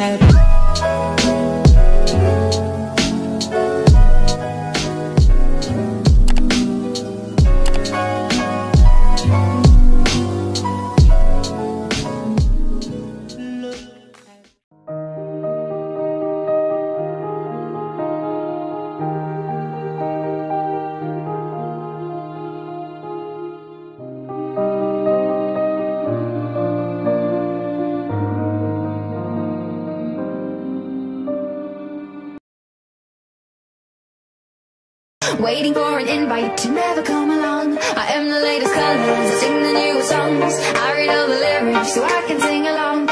happy. Waiting for an invite to never come along. I am the latest colors, I sing the newest songs. I read all the lyrics so I can sing along